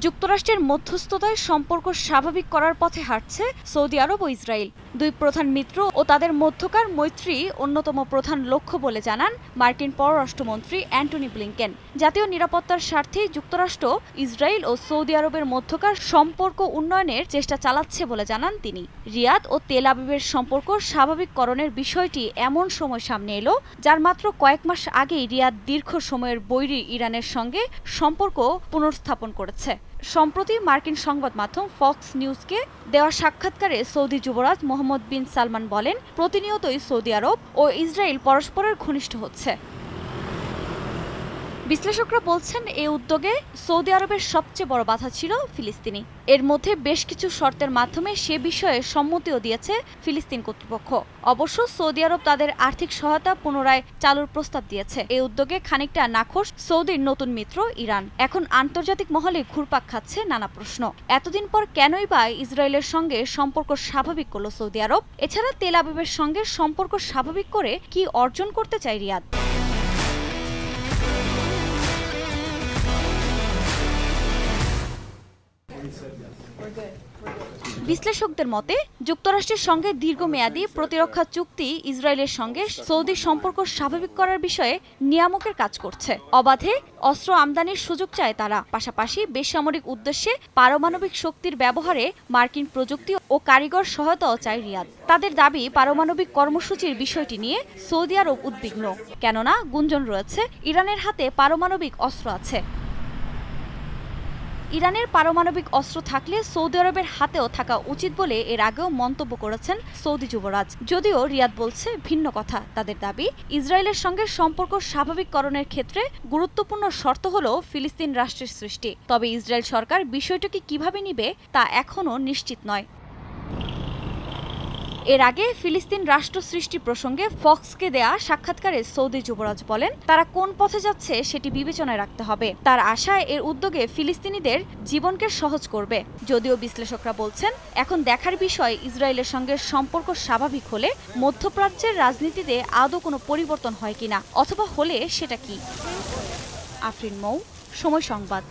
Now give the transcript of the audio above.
যুক্তরাষ্ট্রের মধ্যস্থতায় সম্পর্ক স্বাভাবিক করার পথে হাঁটছে সৌদি আরব ও ইসরায়েল। দুই প্রধান মিত্র ও তাদের মধ্যকার মৈত্রী অন্যতম প্রধান লক্ষ্য বলে জানান মার্কিন পররাষ্ট্রমন্ত্রী অ্যান্টনি ব্লিংকেন। জাতীয় নিরাপত্তার স্বার্থে যুক্তরাষ্ট্র, ইসরায়েল ও সৌদি আরবের মধ্যকার সম্পর্ক উন্নয়নের চেষ্টা চালাচ্ছে বলে জানান তিনি। রিয়াদ ও তেল আবিবের সম্পর্ক স্বাভাবিককরণের বিষয়টি এমন সময় সামনে এলো, যার মাত্র কয়েক মাস আগেই রিয়াদ দীর্ঘ সময়ের বৈরী ইরানের সঙ্গে সম্পর্ক পুনর্স্থাপন করেছে। সম্প্রতি মার্কিন সংবাদ মাধ্যম ফক্স নিউজকে দেওয়া সাক্ষাৎকারে সৌদি যুবরাজ মোহাম্মদ বিন সালমান বলেন, প্রতিনিয়তই সৌদি আরব ও ইসরায়েল পরস্পরের ঘনিষ্ঠ হচ্ছে। বিশ্লেষকরা বলছেন এই উদ্যোগে সৌদি আরবের সবচেয়ে বড় বাধা ছিল ফিলিস্তিনি। এর মধ্যে বেশ কিছু শর্তের মাধ্যমে সে বিষয়ে সম্মতিও দিয়েছে ফিলিস্তিন কর্তৃপক্ষ। অবশ্য সৌদি আরব তাদের আর্থিক সহায়তা পুনরায় চালুর প্রস্তাব দিয়েছে। এই উদ্যোগে খানিকটা নাখোশ সৌদির নতুন মিত্র ইরান। এখন আন্তর্জাতিক মহলে ঘুরপাক খাচ্ছে নানা প্রশ্ন। এতদিন পর কেনই বা ইসরায়েলের সঙ্গে সম্পর্ক স্বাভাবিক করল সৌদি আরব? এছাড়া তেল আবিবের সঙ্গে সম্পর্ক স্বাভাবিক করে কি অর্জন করতে চায় রিয়াদ? বিশ্লেষকদের মতে, যুক্তরাষ্ট্রের সঙ্গে দীর্ঘমেয়াদী প্রতিরক্ষা চুক্তি ইসরায়েলের সঙ্গে সৌদির সম্পর্ক স্বাভাবিক করার বিষয়ে নিয়ামকের কাজ করছে। অবাধে অস্ত্র আমদানির সুযোগ চায় তারা। পাশাপাশি বেসামরিক উদ্দেশ্যে পারমাণবিক শক্তির ব্যবহারে মার্কিন প্রযুক্তি ও কারিগর সহায়তাও চায় রিয়াদ। তাদের দাবি, পারমাণবিক কর্মসূচির বিষয়টি নিয়ে সৌদি আরব উদ্বিগ্ন। কেননা, গুঞ্জন রয়েছে, ইরানের হাতে পারমাণবিক অস্ত্র আছে। ইরানের পারমাণবিক অস্ত্র থাকলে সৌদি আরবের হাতেও থাকা উচিত বলে এর আগেও মন্তব্য করেছেন সৌদি যুবরাজ। যদিও রিয়াদ বলছে, ভিন্ন কথা তাদের দাবি। ইসরায়েলের সঙ্গে সম্পর্ক স্বাভাবিককরণের ক্ষেত্রে গুরুত্বপূর্ণ শর্ত হল ফিলিস্তিন রাষ্ট্রের সৃষ্টি। তবে ইসরায়েল সরকার বিষয়টিকে কীভাবে নিবে তা এখনও নিশ্চিত নয়। এর আগে ফিলিস্তিন রাষ্ট্র সৃষ্টি প্রসঙ্গে ফক্সকে দেয়া সাক্ষাৎকারে সৌদি যুবরাজ বলেন, তারা কোন পথে যাচ্ছে সেটি বিবেচনায় রাখতে হবে। তার আশায় এর উদ্যোগে ফিলিস্তিনিদের জীবনকে সহজ করবে। যদিও বিশ্লেষকরা বলছেন, এখন দেখার বিষয় ইসরায়েলের সঙ্গে সম্পর্ক স্বাভাবিক হলে মধ্যপ্রাচ্যের রাজনীতিতে আদৌ কোনো পরিবর্তন হয় কিনা, অথবা হলে সেটা কি? আফরিন মৌ, সময় সংবাদ।